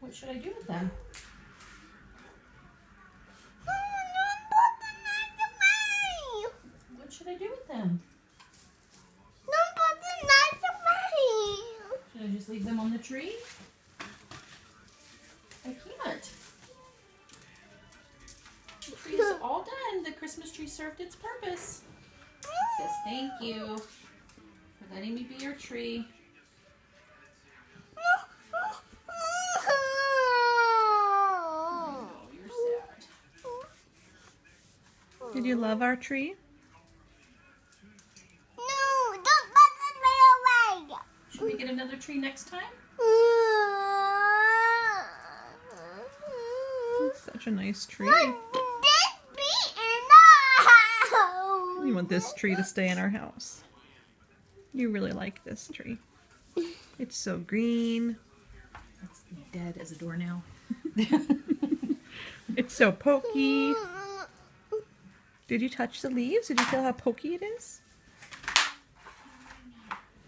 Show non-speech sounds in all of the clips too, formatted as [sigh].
What should I do with them? What should I do with them? Should I just leave them on the tree? I can't. The tree is [laughs] all done. The Christmas tree served its purpose. It says thank you for letting me be your tree. Did you love our tree? No, don't put it away. Should we get another tree next time? It's such a nice tree. You want this tree to stay in our house. You really like this tree. It's so green. It's dead as a doornail. [laughs] It's so pokey. Did you touch the leaves? Did you feel how pokey it is?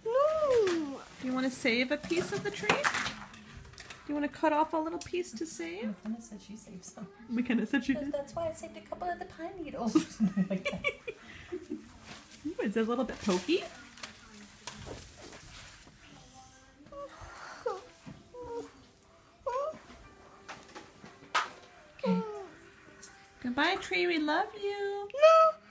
No. Do you want to save a piece of the tree? Do you want to cut off a little piece to save? Anna said she saved some. McKenna said she did. that's why I saved a couple of the pine needles or something like that. Ooh, Is it a little bit pokey? Goodbye, tree. We love you. No.